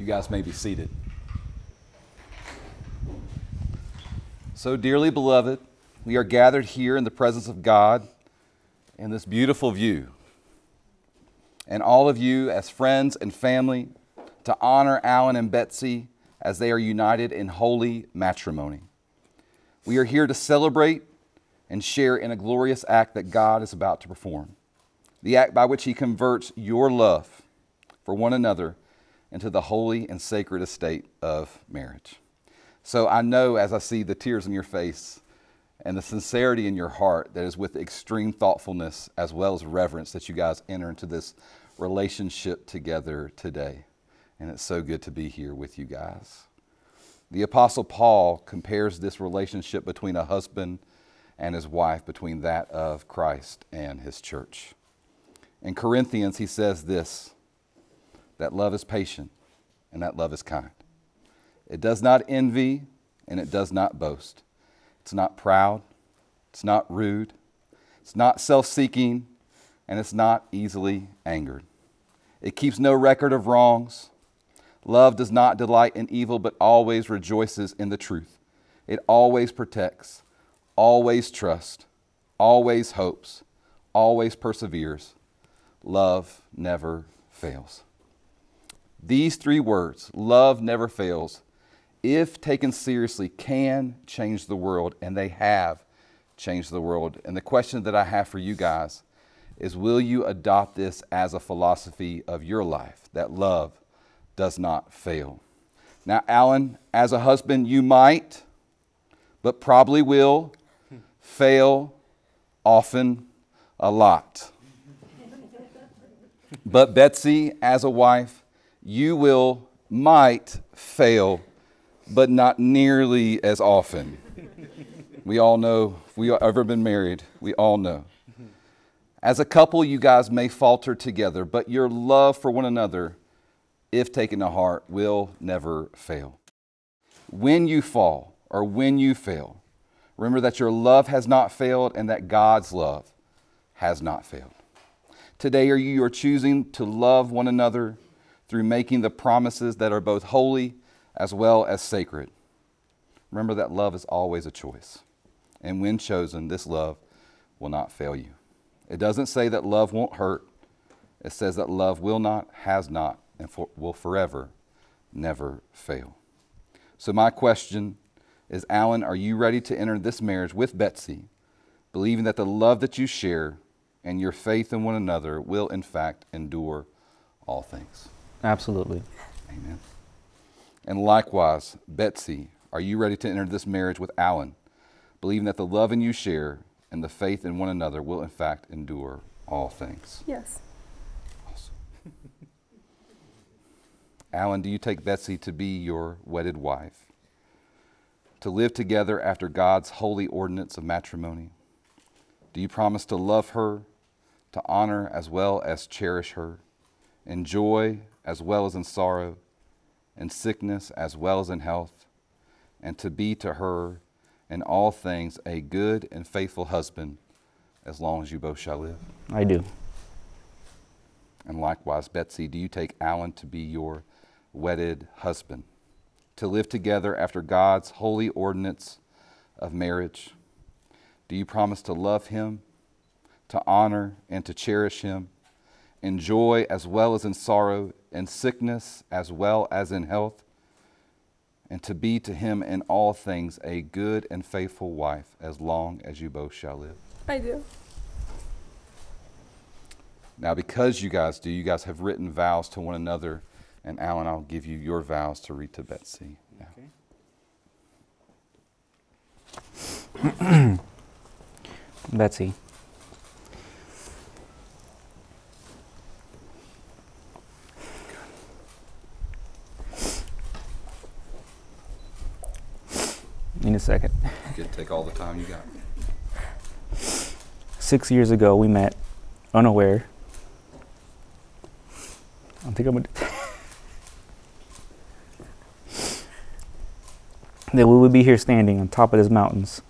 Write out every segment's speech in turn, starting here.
You guys may be seated. So, dearly beloved, we are gathered here in the presence of God in this beautiful view. And all of you, as friends and family, to honor Allan and Betsy as they are united in holy matrimony. We are here to celebrate and share in a glorious act that God is about to perform the act by which He converts your love for one another into the holy and sacred estate of marriage. So I know as I see the tears in your face and the sincerity in your heart that is with extreme thoughtfulness as well as reverence that you guys enter into this relationship together today. And it's so good to be here with you guys. The Apostle Paul compares this relationship between a husband and his wife, between that of Christ and his church. In Corinthians, he says this that love is patient and that love is kind. It does not envy and it does not boast. It's not proud, it's not rude, it's not self seeking, and it's not easily angered. It keeps no record of wrongs. Love does not delight in evil, but always rejoices in the truth. It always protects, always trusts, always hopes, always perseveres. Love never fails. These three words, love never fails, if taken seriously, can change the world, and they have changed the world. And the question that I have for you guys is will you adopt this as a philosophy of your life, that love does not fail? Now, Allan, as a husband, you might, but probably will, fail often a lot. But Betsy, as a wife, you will, might fail, but not nearly as often. We all know, if we ever been married, we all know. As a couple, you guys may falter together, but your love for one another, if taken to heart, will never fail. When you fall or when you fail, remember that your love has not failed and that God's love has not failed. Today, are you are choosing to love one another through making the promises that are both holy as well as sacred. Remember that love is always a choice. And when chosen, this love will not fail you. It doesn't say that love won't hurt, it says that love will not, has not, and for, will forever never fail. So, my question is Allan, are you ready to enter this marriage with Betsy, believing that the love that you share and your faith in one another will, in fact, endure all things? Absolutely. Amen. And likewise, Betsy, are you ready to enter this marriage with Allan, believing that the love in you share and the faith in one another will, in fact, endure all things? Yes. Awesome. Allan, do you take Betsy to be your wedded wife? To live together after God's holy ordinance of matrimony? Do you promise to love her, to honor as well as cherish her, in joy as well as in sorrow, in sickness as well as in health, and to be to her in all things a good and faithful husband as long as you both shall live? I do. And likewise, Betsy, do you take Allan to be your wedded husband, to live together after God's holy ordinance of marriage? Do you promise to love him, to honor and to cherish him, in joy as well as in sorrow, in sickness as well as in health, and to be to him in all things a good and faithful wife as long as you both shall live? I do. Now, because you guys do, you guys have written vows to one another, and Allan, I'll give you your vows to read to Betsy. Okay. Betsy. In a second. You can take all the time you got. Six years ago, we met unaware. I think I'm gonna. that we would be here standing on top of these mountains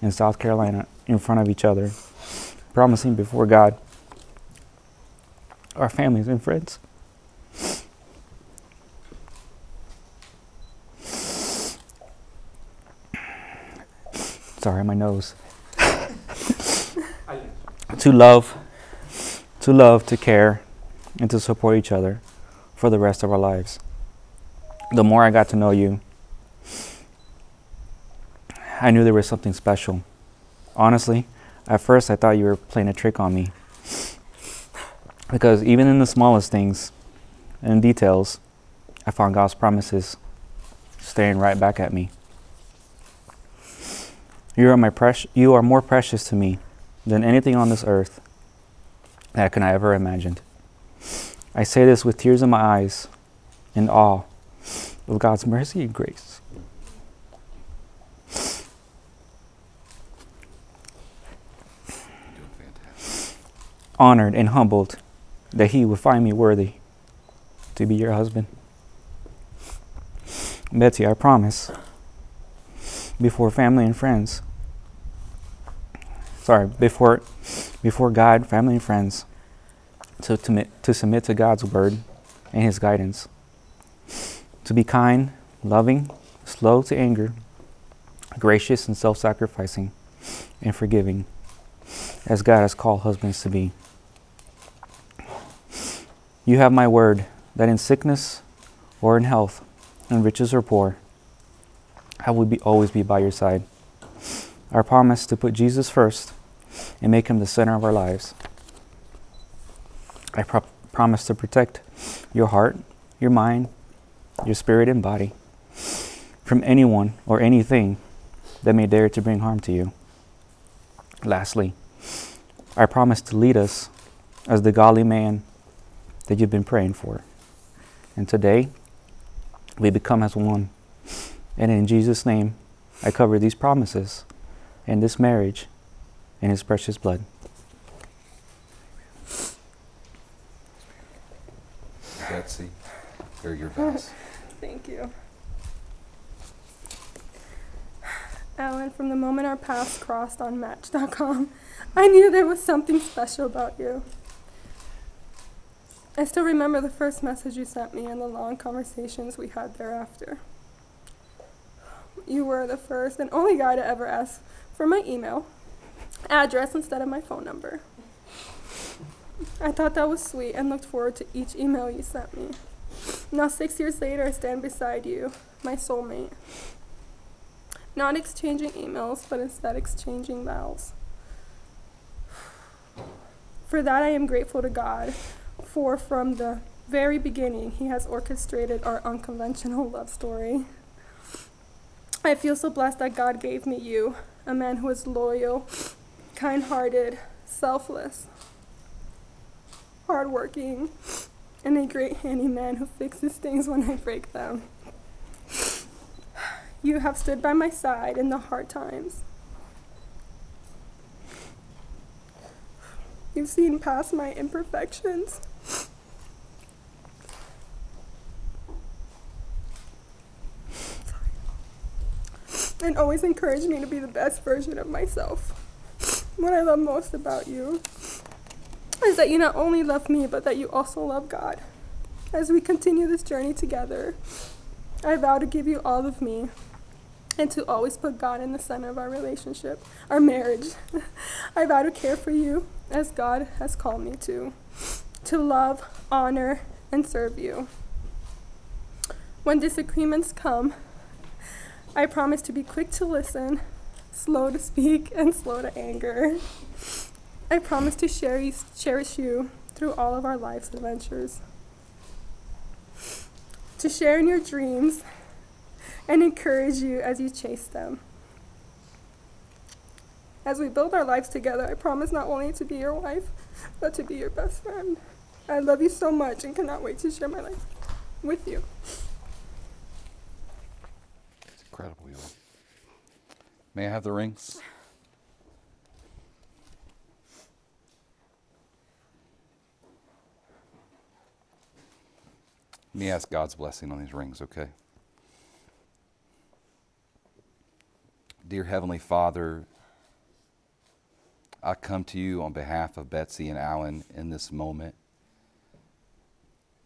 in South Carolina in front of each other, promising before God, our families and friends, Sorry, my nose. to love, to love, to care, and to support each other for the rest of our lives. The more I got to know you, I knew there was something special. Honestly, at first I thought you were playing a trick on me. Because even in the smallest things and details, I found God's promises staring right back at me. You are my precious you are more precious to me than anything on this earth that I can I ever imagined. I say this with tears in my eyes in awe of God's mercy and grace. Honored and humbled that He would find me worthy to be your husband. Betsy, I promise, before family and friends, sorry, before, before God, family, and friends, to, to, to submit to God's word and His guidance, to be kind, loving, slow to anger, gracious and self sacrificing, and forgiving, as God has called husbands to be. You have my word that in sickness or in health, in riches or poor, I will be, always be by your side. Our promise to put Jesus first and make him the center of our lives. I pro- promise to protect your heart, your mind, your spirit, and body from anyone or anything that may dare to bring harm to you. Lastly, I promise to lead us as the godly man that you've been praying for. And today, we become as one. And in Jesus' name, I cover these promises and this marriage in His precious blood. Betsy, here are your vows. Thank you. Allan, from the moment our paths crossed on Match.com, I knew there was something special about you. I still remember the first message you sent me and the long conversations we had thereafter. You were the first and only guy to ever ask for my email address instead of my phone number. I thought that was sweet and looked forward to each email you sent me. Now, six years later, I stand beside you, my soulmate. Not exchanging emails, but instead exchanging vows. For that, I am grateful to God, for from the very beginning, He has orchestrated our unconventional love story. I feel so blessed that God gave me you, a man who is loyal, kind hearted, selfless, hardworking, and a great handyman who fixes things when I break them. You have stood by my side in the hard times. You've seen past my imperfections. And always encouraged me to be the best version of myself. What I love most about you is that you not only love me, but that you also love God. As we continue this journey together, I vow to give you all of me and to always put God in the center of our relationship, our marriage. I vow to care for you as God has called me to, to love, honor, and serve you. When disagreements come, I promise to be quick to listen, slow to speak, and slow to anger. I promise to cherish you through all of our life's adventures. To share in your dreams and encourage you as you chase them. As we build our lives together, I promise not only to be your wife, but to be your best friend. I love you so much and cannot wait to share my life with you. It's Incredible, y'all. May I have the rings? Let me ask God's blessing on these rings, okay? Dear Heavenly Father, I come to you on behalf of Betsy and Allan in this moment,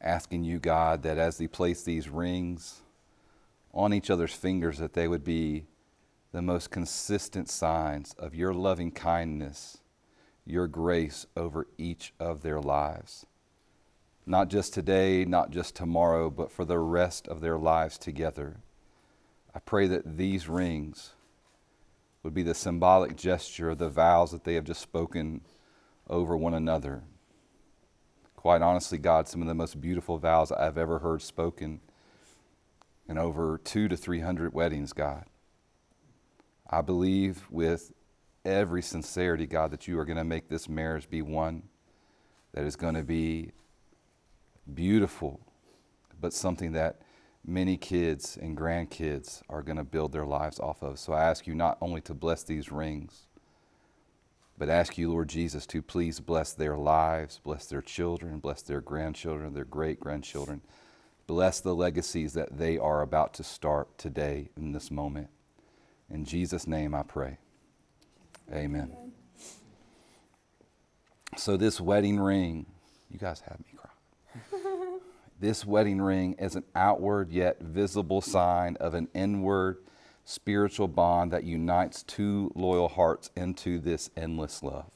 asking you, God, that as they place these rings, on each other's fingers that they would be the most consistent signs of your loving kindness, your grace over each of their lives. Not just today, not just tomorrow, but for the rest of their lives together. I pray that these rings would be the symbolic gesture of the vows that they have just spoken over one another. Quite honestly, God, some of the most beautiful vows I've ever heard spoken in over two to three hundred weddings, God. I believe with every sincerity, God, that you are going to make this marriage be one that is going to be beautiful, but something that many kids and grandkids are going to build their lives off of. So I ask you not only to bless these rings, but ask you, Lord Jesus, to please bless their lives, bless their children, bless their grandchildren, their great grandchildren. Bless the legacies that they are about to start today in this moment. In Jesus' name I pray. Amen. Amen. So, this wedding ring, you guys have me cry. this wedding ring is an outward yet visible sign of an inward spiritual bond that unites two loyal hearts into this endless love.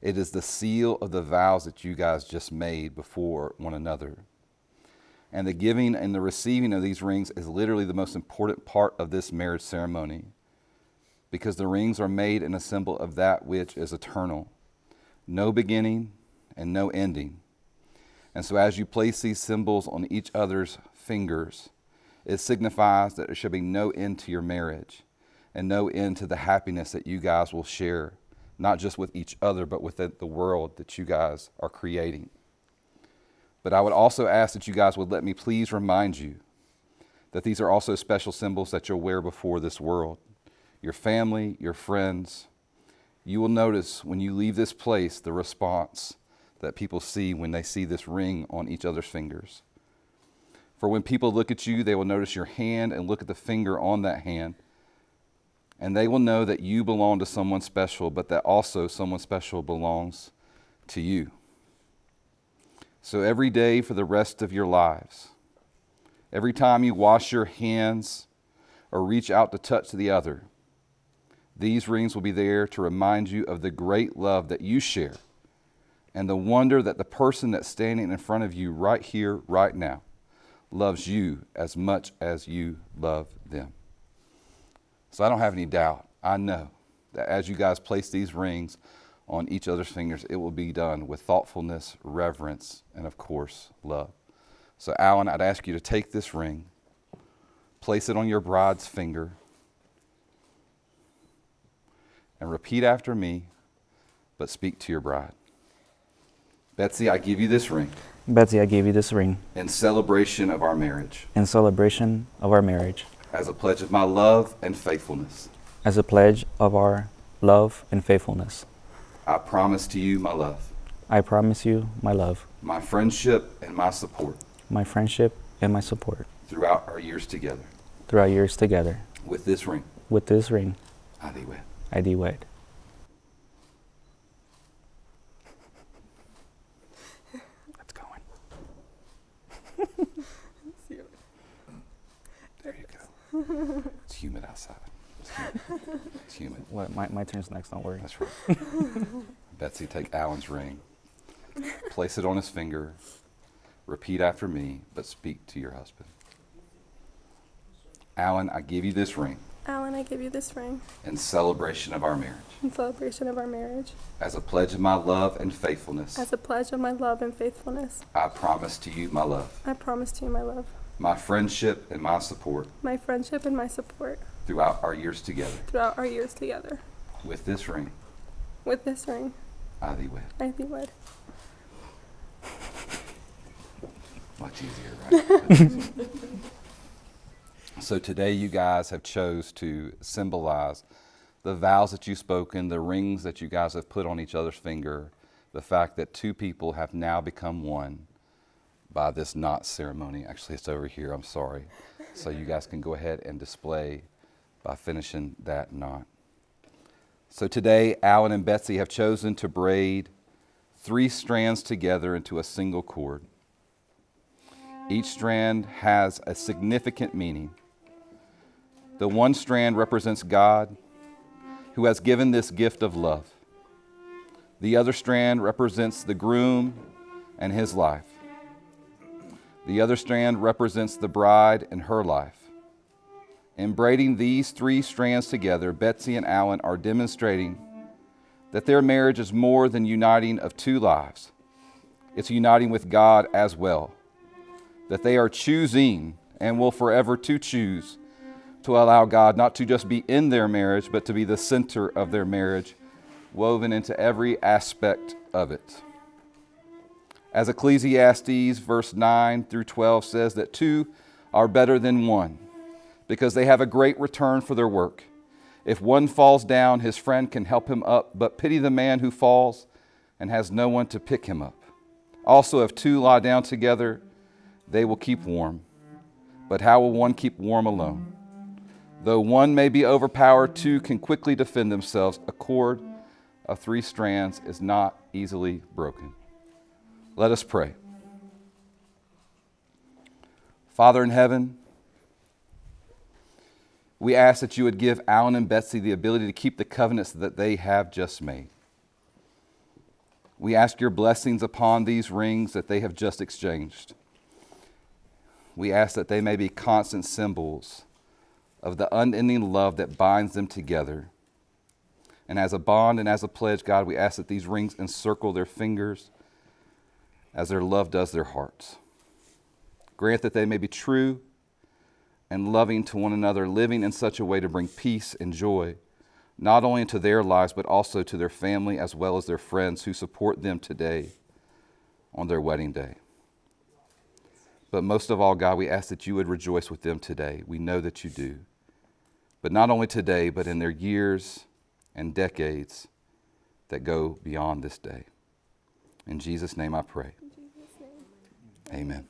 It is the seal of the vows that you guys just made before one another. And the giving and the receiving of these rings is literally the most important part of this marriage ceremony because the rings are made in a symbol of that which is eternal, no beginning and no ending. And so, as you place these symbols on each other's fingers, it signifies that there should be no end to your marriage and no end to the happiness that you guys will share, not just with each other, but with the world that you guys are creating. But I would also ask that you guys would let me please remind you that these are also special symbols that you'll wear before this world. Your family, your friends, you will notice when you leave this place the response that people see when they see this ring on each other's fingers. For when people look at you, they will notice your hand and look at the finger on that hand. And they will know that you belong to someone special, but that also someone special belongs to you. So every day for the rest of your lives, every time you wash your hands or reach out to touch the other, these rings will be there to remind you of the great love that you share and the wonder that the person that's standing in front of you right here, right now, loves you as much as you love them. So I don't have any doubt. I know that as you guys place these rings on each other's fingers, it will be done with thoughtfulness, reverence, and of course, love. So, Allan, I'd ask you to take this ring, place it on your bride's finger, and repeat after me, but speak to your bride. Betsy, I give you this ring. Betsy, I give you this ring. In celebration of our marriage. In celebration of our marriage. As a pledge of my love and faithfulness. As a pledge of our love and faithfulness. I promise to you my love. I promise you my love. My friendship and my support. My friendship and my support. Throughout our years together. Throughout years together. With this ring. With this ring. I thee wed. I thee wed. Let's go there you go. It's humid outside. It's humid. What? My, my turn's next, don't worry. That's right. Betsy, take Allan's ring, place it on his finger, repeat after me, but speak to your husband. Allan, I give you this ring. Allan, I give you this ring. In celebration of our marriage. In celebration of our marriage. As a pledge of my love and faithfulness. As a pledge of my love and faithfulness. I promise to you my love. I promise to you my love. My friendship and my support. My friendship and my support throughout our years together. Throughout our years together. With this ring. With this ring. I thee wed. I thee wed. Much easier, right? so today you guys have chose to symbolize the vows that you've spoken, the rings that you guys have put on each other's finger, the fact that two people have now become one by this knot ceremony. Actually, it's over here. I'm sorry. So you guys can go ahead and display by finishing that knot. So today, Allan and Betsy have chosen to braid three strands together into a single cord. Each strand has a significant meaning. The one strand represents God, who has given this gift of love. The other strand represents the groom and his life. The other strand represents the bride and her life. In braiding these three strands together, Betsy and Allan are demonstrating that their marriage is more than uniting of two lives. It's uniting with God as well. That they are choosing and will forever to choose to allow God not to just be in their marriage, but to be the center of their marriage, woven into every aspect of it. As Ecclesiastes verse 9 through 12 says, that two are better than one because they have a great return for their work. If one falls down, his friend can help him up, but pity the man who falls and has no one to pick him up. Also, if two lie down together, they will keep warm. But how will one keep warm alone? Though one may be overpowered, two can quickly defend themselves. A cord of three strands is not easily broken. Let us pray. Father in heaven, we ask that you would give Allan and Betsy the ability to keep the covenants that they have just made. We ask your blessings upon these rings that they have just exchanged. We ask that they may be constant symbols of the unending love that binds them together. And as a bond and as a pledge, God, we ask that these rings encircle their fingers as their love does their hearts. Grant that they may be true and loving to one another, living in such a way to bring peace and joy, not only into their lives, but also to their family as well as their friends who support them today on their wedding day. But most of all, God, we ask that you would rejoice with them today. We know that you do. But not only today, but in their years and decades that go beyond this day. In Jesus' name I pray. Amen.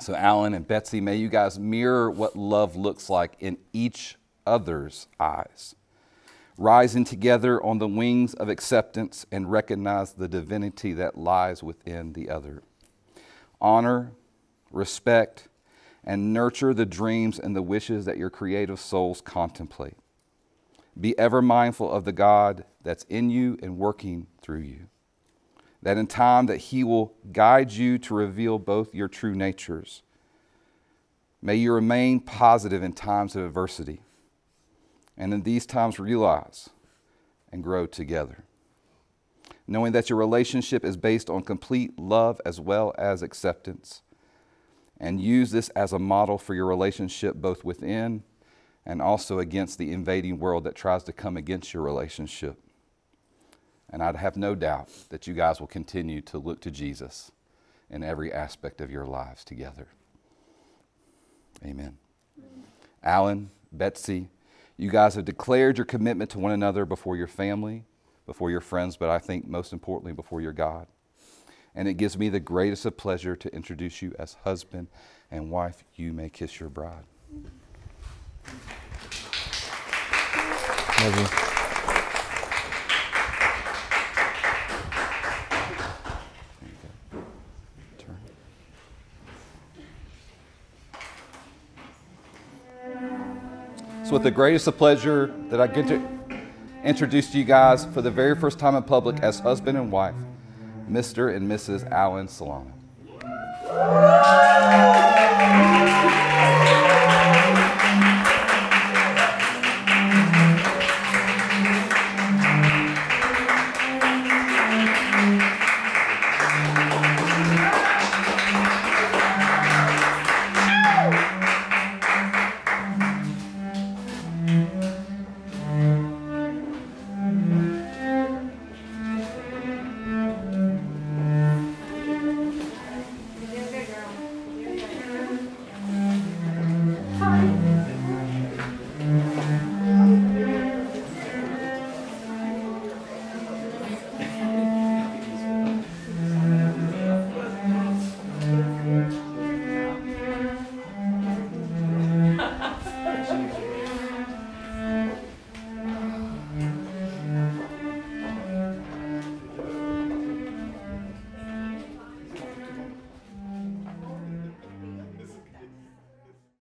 So, Allan and Betsy, may you guys mirror what love looks like in each other's eyes, rising together on the wings of acceptance and recognize the divinity that lies within the other. Honor, respect, and nurture the dreams and the wishes that your creative souls contemplate. Be ever mindful of the God that's in you and working through you. That in time that he will guide you to reveal both your true natures. May you remain positive in times of adversity. And in these times realize and grow together. Knowing that your relationship is based on complete love as well as acceptance. And use this as a model for your relationship both within and also against the invading world that tries to come against your relationship. And I'd have no doubt that you guys will continue to look to Jesus in every aspect of your lives together. Amen. Allan, Betsy, you guys have declared your commitment to one another before your family, before your friends, but I think most importantly before your God. And it gives me the greatest of pleasure to introduce you as husband and wife. You may kiss your bride. So, with the greatest of pleasure that I get to introduce to you guys for the very first time in public as husband and wife, Mr. and Mrs. Allan Solano.